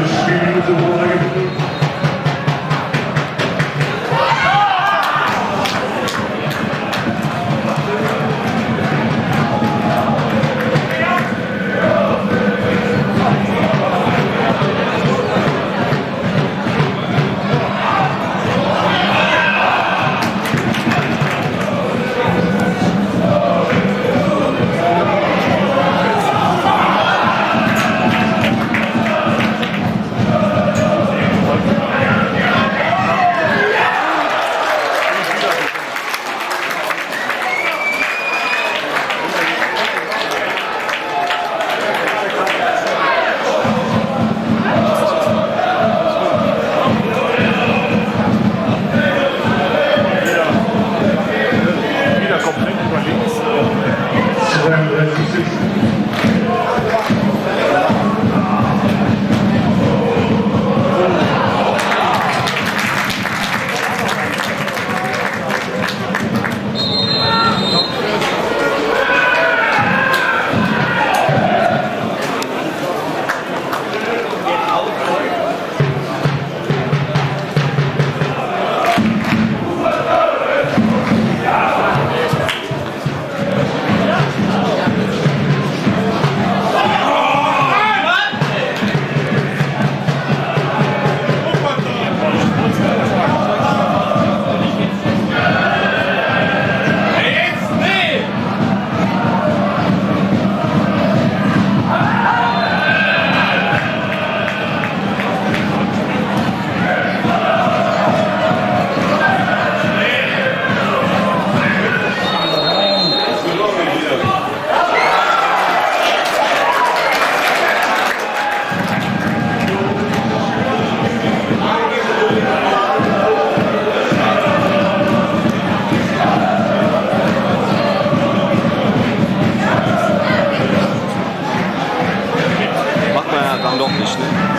the speed of light. Let's go. Doch nicht, ne?